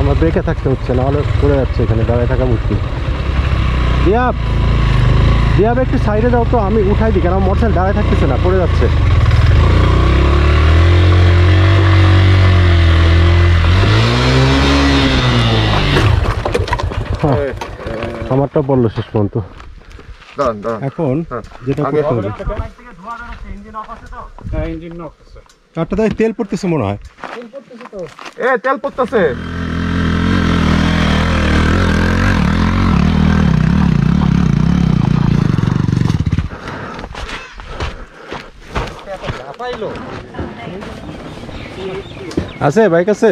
আমার ব্রেকে থাকতে হচ্ছে না হলে পড়ে যাচ্ছে এখানে দাঁড়ায় থাকা মুশকিল। দিয়াব দিয়াব একটু সাইডে দাও তো আমি উঠাই দিই কারণ মোটরসাইকেল দাঁড়ায় থাকতেছে না পড়ে যাচ্ছে। হ্যাঁ, আমারটা বলল শেষ পর্যন্ত। এখন হ্যাঁ। যেটা করতে হবে। হ্যাঁ ইঞ্জিন নক আছে। চারটা দায় তেল পড়তেছে মনে হয়। এ তেল পড়তেছে। আছে বাইক আছে?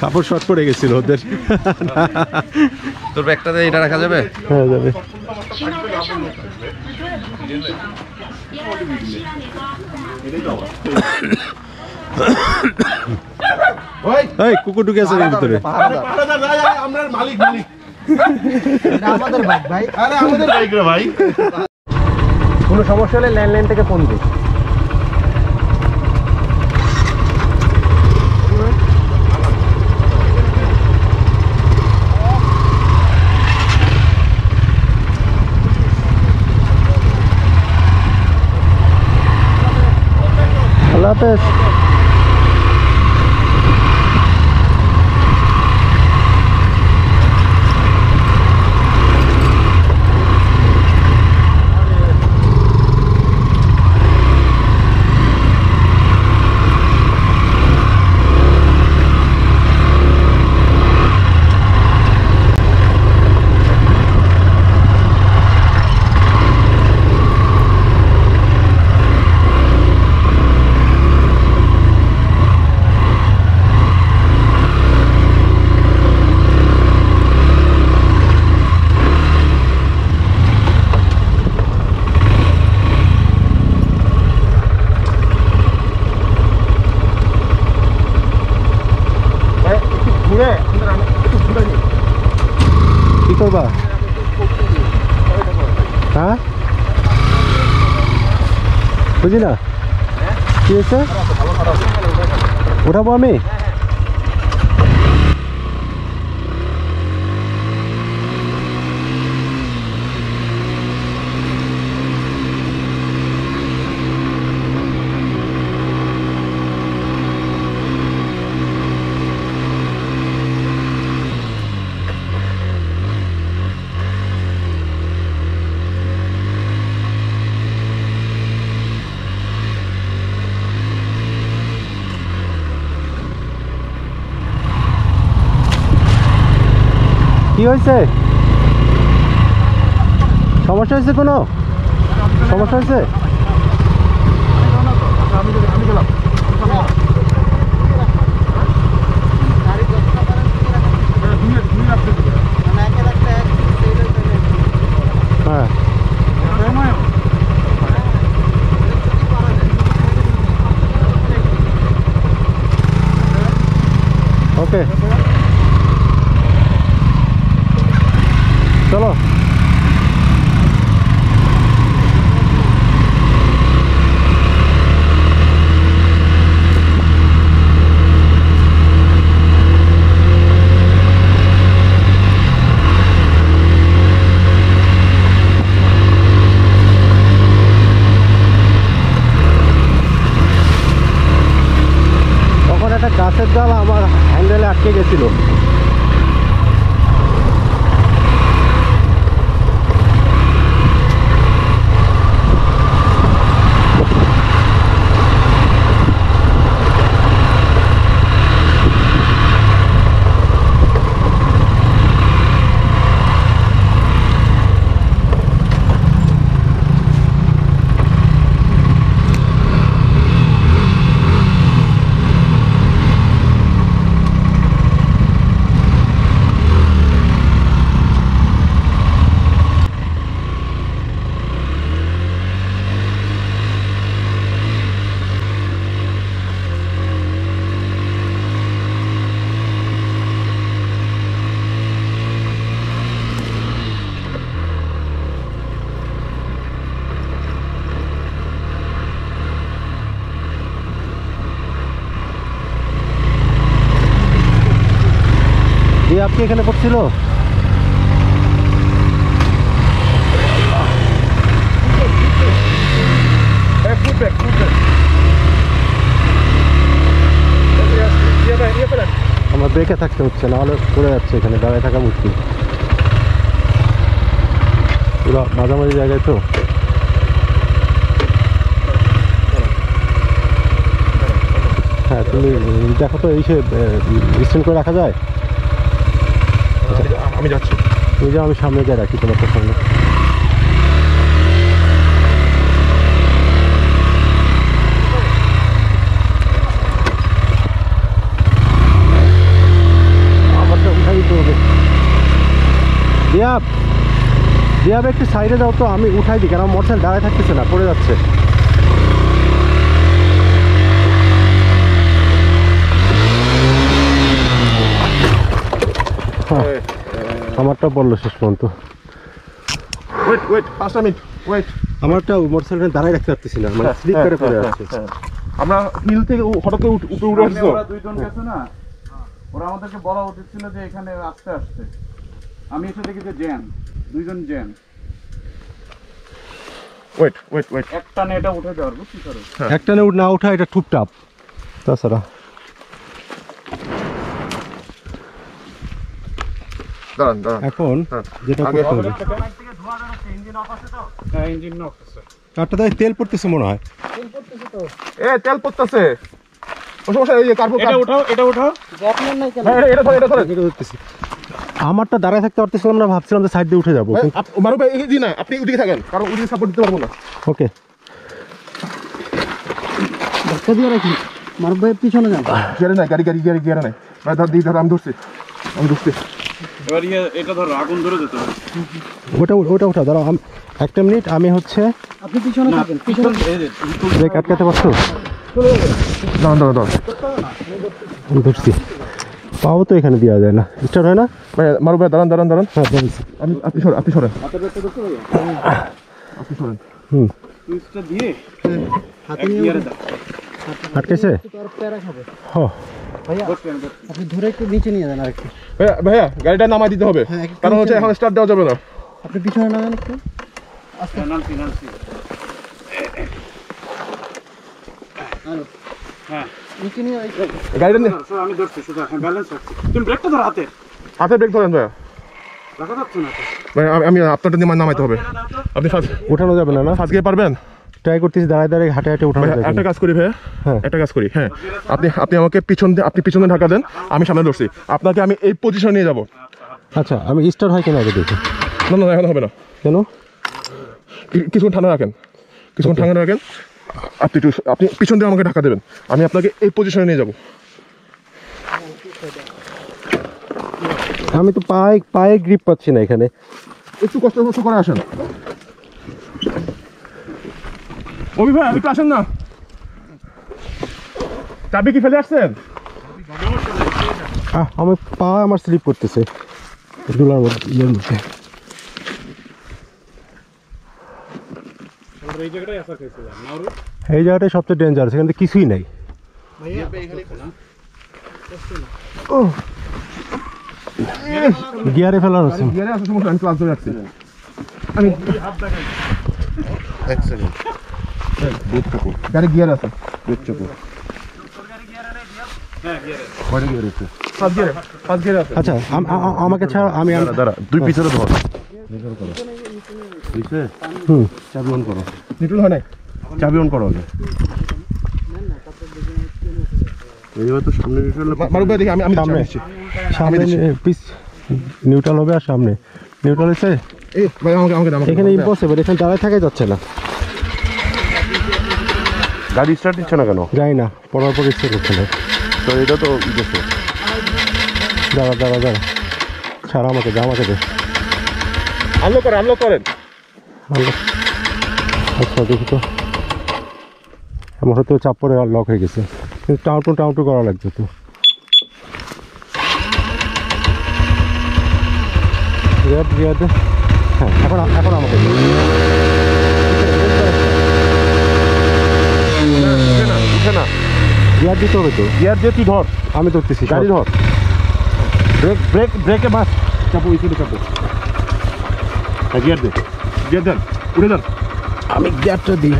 কাপড় শর্ট পড়ে গেছিল ওদের। তোর ব্যাগটাতে এটা রাখা যাবে? হ্যাঁ যাবে। ওই। এই কুকুর ঢুকে আছে ভিতরে। আমরা মালিক মালিক আমাদের বাইক ভাই। আরে আমাদের বাইক রে ভাই কোনো সমস্যা হলে ল্যান্ডলাইন থেকে ফোন দিই Pilates করবা? হ্যাঁ? বুঝি না? কি হয়েছে? উঠাবো আমি? কি হয়েছে? সমস্যা হয়েছে কোনো? সমস্যা হয়েছে? আমি আমি গেলাম হ্যাঁ। ওকে চলো তখন একটা গাছের ডাল আমার হ্যান্ডেলে আটকে দিয়ে এখানে পড়ছিল করেন আমার ব্রেকে থাকতে হচ্ছে না হলে পড়ে যাচ্ছে এখানে দাঁড়ায় থাকা মুশকিল। পুরো মাঝামাঝি জায়গায় তো। হ্যাঁ তুমি দেখো তো এই সে স্ট্যান্ড করে রাখা যায়? আমি যাচ্ছি। তুমি যাও আমি সামনে যাই রাখি তোমার সামনে দিয়াব দিয়াব একটু সাইডে যাও তো আমি উঠাই দিই কারণ মোটরসাইকেল দাঁড়ায় থাকতেছে না পড়ে যাচ্ছে। হ্যাঁ, আমারটা বলল শেষ পর্যন্ত। ওয়েট ওয়েট পাঁচটা মিনিট ওয়েট আমারটা মোটরসাইকেল দাঁড়ায় রাখতে পারতেছি না মানে স্লিপ করে পড়ে যাচ্ছে। আমরা হিল থেকে হঠাৎ উপরে উঠে আসছি? তো দুইজন গেছে না? ওরা আমাদেরকে বলা উচিত ছিল যে এখানে আসতে আসতে। আমি এসে দেখি যে জ্যাম দুইজন জ্যাম। ওয়েট ওয়েট ওয়েট একটা এটা উঠে যাওয়ার বুঝছি স্যার একটা না উঠ- না ওঠা এটা টুপটাপ তাছাড়া দাঁড়ান দাঁড়ান। এখন হ্যাঁ। যেটা করতে হবে। হ্যাঁ তাই তেল পড়তেছে মনে হয়। এ তেল পড়তেছে। ও সমস্যা এই যে কার্বো এটা উঠাও এটা উঠাও। হ্যাঁ এটা ধরে এটা ধরে। এটা ধরতেছি। আমারটা দাঁড়ায় থাকতে পারতেছিলাম না ভাবছিলাম যে সাইড দিয়ে উঠে যাব। মারু ভাই এই দিন না আপনি ওদিকে থাকেন। কারণ ওদিকে সাপোর্ট দিতে পারব না। ওকে। ধাক্কা দিয়ে রাখি। মারুফ ভাই পিছনে যান। গিয়ারে নাই গাড়ি গাড়ি গিয়ারে গিয়ারে নাই। ভাই ধর দিই ধর আমি ধরছি। আমি ধরছি। এবার ইয়ে এটা ধরো আগুন ধরে যেতে হবে। ওটা ওটা দাঁড়াও আম- একটা মিনিট আমি হচ্ছে আপনি পিছনে থাকেন পিছনে ব্রেক আটকাতে পারছ? দাঁড়ান দাঁড়ান দাঁড়ান আমি ধরছি। পাও তো এখানে দেওয়া যায় না। স্টার্ট হয় না? ভাই মারু ভাই দাঁড়ান দাঁড়ান দাঁড়ান। হ্যাঁ ধরেছি আপনি আপনি সরেন আপনি সরেন। আপনি সরেন। হুম। দিয়ে দাও। আটকেছে? হ ভাইয়া। আপনি ধরে একটু নিচে নিয়ে যান আর একটু ভাইয়া ভাইয়া গাড়িটা নামাই দিতে হবে। হ্যাঁ, কারণ হচ্ছে এখন স্টার্ট দেওয়া যাবে না। আপনি পিছনে নামেন একটু। হ্যাঁ, নামছি নামছি। হ্যাঁ। নিচে নিয়ে গাড়িটা আমি ধরছি শুধু ব্যালেন্স রাখছি। তুমি ব্রেকটা ধরো হাতে। হাতে ব্রেক ধরেন ভাইয়া। রাখা যাচ্ছে না ভাই আমি- আমি আপনারটা নিয়ে নামাইতে হবে। আপনি ফার্স্ট উঠানো যাবে না না? ফার্স্ট পারবেন? ট্রাই করতেছি দাঁড়ায় দাঁড়ায় হাঁটে হাঁটে উঠানো যায় একটা কাজ করি ভাইয়া হ্যাঁ। একটা কাজ করি হ্যাঁ। আপনি আপনি আমাকে পিছন দিয়ে আপনি পিছনে ঢাকা দেন আমি সামনে ধরছি। আপনাকে আমি এই পজিশনে নিয়ে যাব। আচ্ছা আমি স্টার্ট হয় কিনা আগে দেখি। না না না, এখন হবে না। কেন? কিছুক্ষণ ঠান্ডা রাখেন কিছুক্ষণ ঠান্ডা রাখেন। আপনি একটু আপনি পিছন দিয়ে আমাকে ঢাকা দেবেন আমি আপনাকে এই পজিশনে নিয়ে যাব। আমি তো পায়ে পায়ে গ্রিপ পাচ্ছি না এখানে। একটু কষ্ট কষ্ট করে আসেন। অভি ভাই একটু আসেন না। চাবি কি ফেলে আসছেন? আমার পা আমার স্লিপ করতেছে। দুলার মধ্যে ইয়ের মধ্যে। এই জায়গাটাই সবচেয়ে ডেঞ্জার সেখানে তো কিছুই নাই। গিয়ারে ফেলানো আছে। গিয়ারে আসার সময় আমি ক্লাস ধরে রাখছি আমি এক সেকেন্ড গাড়ি গিয়ার আছে। হ্যাঁ গিয়ারে আছে। আচ্ছা আম- আ- আ- আমাকে ছাড়া আমি আমি- দাঁড়া দুই পিছনে ধর। হুম। চাবি অন করো। নিটুল হয় নাই? চাবি অন করো আগে। এইবার তো সামনে নিটুল মারুফ ভাই দেখি আমি আমি সামনে। পিস নিউট্রাল হবে আর সামনে। নিউট্রাল হচ্ছে এই ভাই আমাকে আমাকে আমাকে এখানে ইম্পসিবল এখানে দাঁড়ায় থাকাই যাচ্ছে না। গাড়ি স্টার্ট দিচ্ছে না কেন? যাই না পড়ার পর ইচ্ছে করছে না। তো এটা তো গেছে দাঁড়া দাঁড়া দাঁড়া। ছাড়া আমাকে যা আমাকে দে। আনলক করেন আনলক করেন। আল্লাহ। আচ্ছা দেখি তো। আমার হয়তো চাপ পরে লক হয়ে গেছে। কিন্তু টাউটু টাউটু করা লাগছে তো। হ্যাঁ এখন এখন আমাকে দে। উঠে না। গিয়ার দিতে হবে তো? গিয়ার দিয়ে তুই ধর। আমি ধরতেছি গাড়ি ধর। ব্রেক ব্রেক ব্রেকে বাস চাপো ওই সাইডে চাপো। হ্যাঁ গিয়ার দে। গিয়ার দেন। উঠে দেন। আমি গিয়ারটা দিই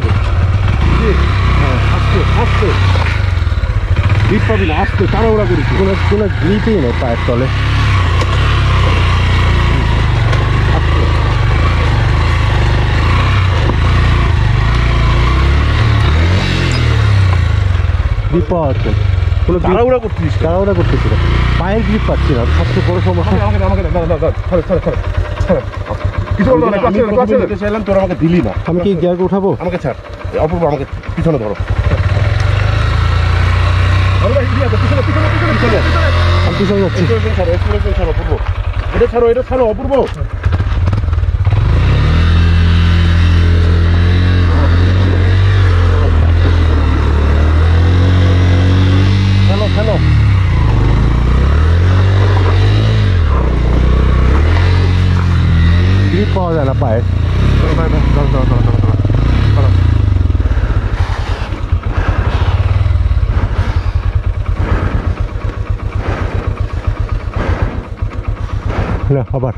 হ্যাঁ আস্তে আস্তে। গ্রিপ পাবি না আস্তে তাড়াহুড়া করিস। কোনো কোনো গ্রিপই নেই পায়ের তলে। গ্রিপ পাওয়া হচ্ছে না। কোনো grip- তাড়াহুড়া করছিস তাড়াহুড়া করতেছি না পায়ের গ্রিপ পাচ্ছি না। সবচেয়ে বড় সমস্যা আমাকে আমাকে দাঁড়া দাঁড়া দাঁড়া ছাড়ে ছাড়ে ছাড়ে ছাড়ে। কিছু বলব না আমি প্রথমে নিতে চাইলাম তোর আমাকে দিলি না। আমি কি গিয়ার উঠাবো? আমাকে ছাড়। এই অপূর্ব আমাকে পিছনে ধরো। আরে ভাই, ইন্ডিয়াতে, পিছনে, পিছনে, পিছনে, পিছনে। আমি পিছনে যাচ্ছি। Acceleration ছাড়ো, acceleration ছাড়ো, অপূর্ব। এটা ছাড়ো এটা ছাড়ো অপূর্ব। গ্রিপ পাওয়া যায় না পায়ে দাঁড়া, দাঁড়া, দাঁড়া, দাঁড়া, দাঁড়া, দাঁড়া, দাঁড়া, দাঁড়া। না আবার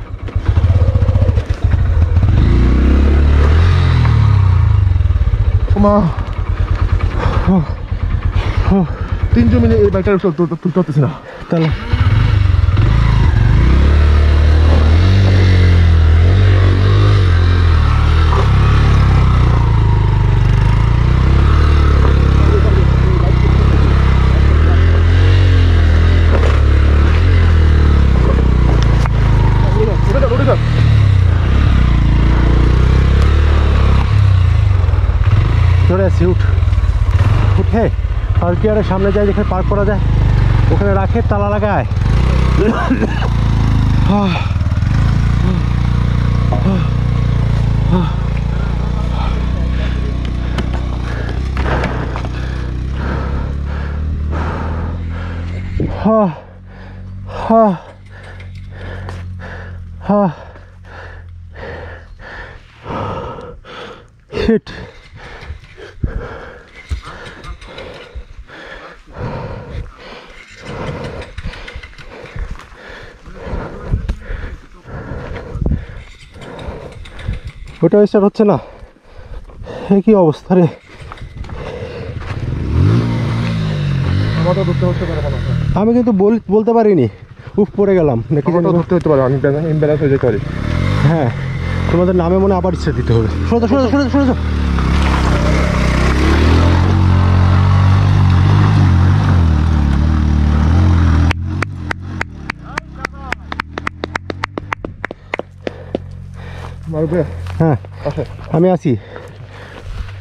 ওমা। তিনজন মিলে এই বাইকটা তুলতে পারতেছি না তাহলে উঠে যান উঠে যান আসছি উঠ উঠে ফার্স্ট গিয়ারের সামনে যায়, যেখানে পার্ক করা যায়, ওখানে রাখে, তালা লাগায় হা হা হা. ওটা স্টার্ট হচ্ছে না। এ কি অবস্থা রে? আমি কিন্তু বল- বলতে পারিনি। উফ পড়ে গেলাম। নাকি ধরতে হতে পারে ইমব্যালেন্স হয়ে যেতে পারি। হ্যাঁ তোমাদের নামে মনে আবার ইচ্ছা দিতে হবে। শোনো শোনো শোনো শোনো হ্যাঁ আমি আছি।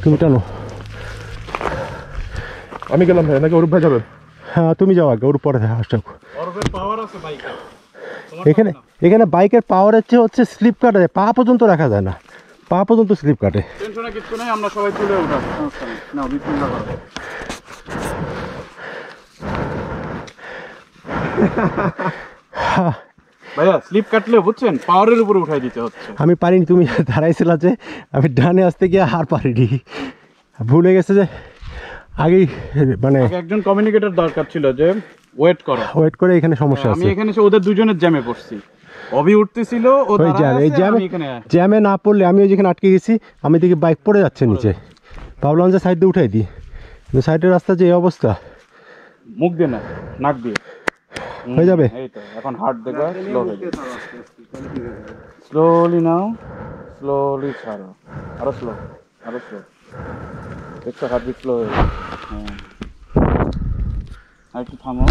তুমি টানো। আমি গেলাম ভাই নাকি অরূপ ভাই যাবেন হ্যাঁ তুমি যাও আগে ওর পরে আসো পাওয়ার আছে এখানে এখানে বাইকের পাওয়ারের চেয়ে হচ্ছে স্লিপ কাটে পা পর্যন্ত রাখা যায় না। পা পর্যন্ত স্লিপ কাটে টেনশনে কিছু নেই আমরা সবাই তুলে উঠাবো সমস্যা ভাইয়া স্লিপ কাটলে বুঝছেন পাওয়ারের উপরে উঠাই দিতে হচ্ছে। আমি পারিনি তুমি দাঁড়াইছিলা যে আমি ডানে আসতে গিয়ে হার পারিনি। ভুলে গেছে যে আগেই মানে একজন কমিউনিকেটর দরকার ছিল যে ওয়েট করো। ওয়েট করে এখানে সমস্যা আমি এখানে এসে ওদের দুজনের জ্যামে পড়ছি। অভি উঠতেছিল ও ওই জ্যাম আছে, না পড়লে আমিও যেখানে আটকে গেছি আমি দেখি বাইক পড়ে যাচ্ছে নিচে। ভাবলাম যে সাইড দিয়ে উঠাই দিই। কিন্তু সাইডের রাস্তা যে এই অবস্থা। মুখ দিয়ে না নাক দিয়ে। হয়ে যাবে? এই তো এখন হার্ট দেখবে স্লো হয়ে যাবে। স্লোলি নাও স্লোলি ছাড়ো। আরও স্লো আরও স্লো দেখছ হার্ট বিট স্লো হয়ে যাবে হ্যাঁ। আর একটু থামো।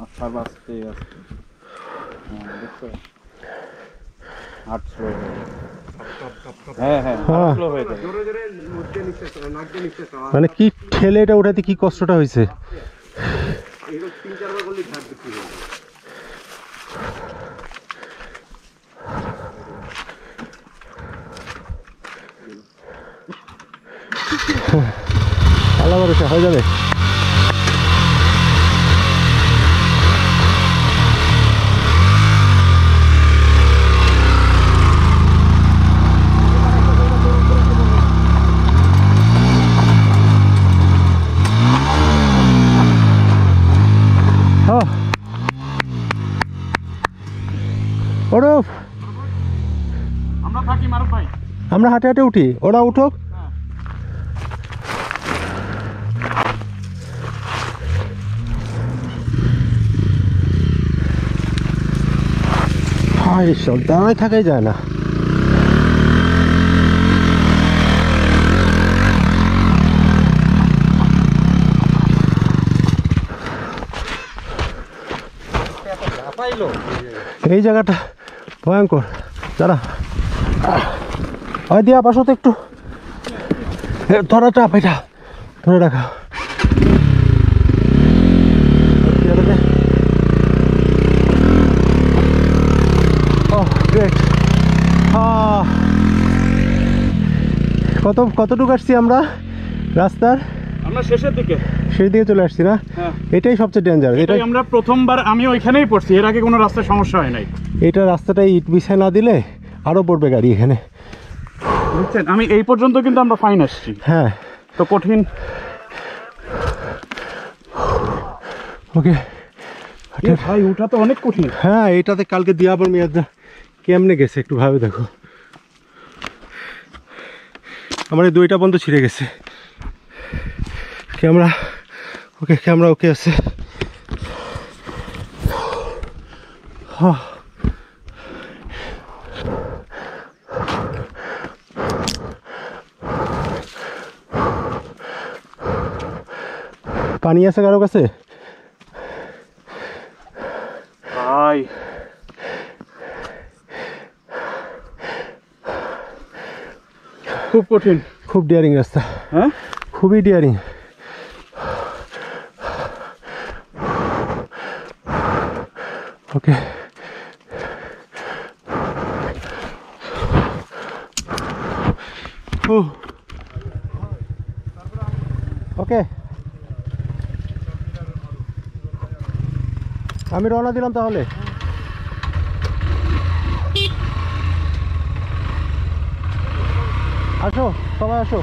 আর ছাড়বো আস্তে আস্তে। হ্যাঁ দেখছ? হার্ট স্লো হয়ে যাবে হ্যাঁ হ্যাঁ হ্যাঁ। মানে কি ঠেলে এটা উঠাতে কি কষ্টটা হয়েছে আল্লাহ ভরসা হয়ে যাবে আমরা হাঁটে হাঁটে উঠি। ওরা উঠুক। হায়, সব দাঁড়ায় থাকাই যায় না। এই জায়গাটা ভয়ঙ্কর। দাঁড়া। হয় দিয়া পাশো তো একটু। ধরা চাপ এটা। ধরে রাখা কত কতটুকু আসছি আমরা রাস্তার? আমরা শেষের দিকে। সেই দিকে চলে আসছি না? হ্যাঁ। এটাই সবচেয়ে ডেঞ্জার এটাই আমরা প্রথমবার আমি ওইখানেই পড়ছি এর আগে কোনো রাস্তায় সমস্যা হয় নাই। এটা রাস্তাটা ইট বিছায় না দিলে আরও পড়বে গাড়ি এখানে। বুঝছেন? আমি এই পর্যন্ত কিন্তু আমরা ফাইন আসছি। হ্যাঁ। তো কঠিন। ওকে। ভাই ওটা তো অনেক কঠিন। হ্যাঁ এটাতে কালকে দিয়াবর মেয়াদটা কেমনে গেছে একটু ভাবে দেখো। আমার এই দুইটা বন্ধ ছিঁড়ে গেছে। ক্যামেরা ওকে ক্যামেরা ওকে আছে। হ্যাঁ। পানি আছে কারও কাছে ভাই খুব কঠিন খুব ডিয়ারিং রাস্তা হ্যাঁ খুবই ডিয়ারিং ওকে ওকে আমি রওনা দিলাম তাহলে। আসো সবাই আসো।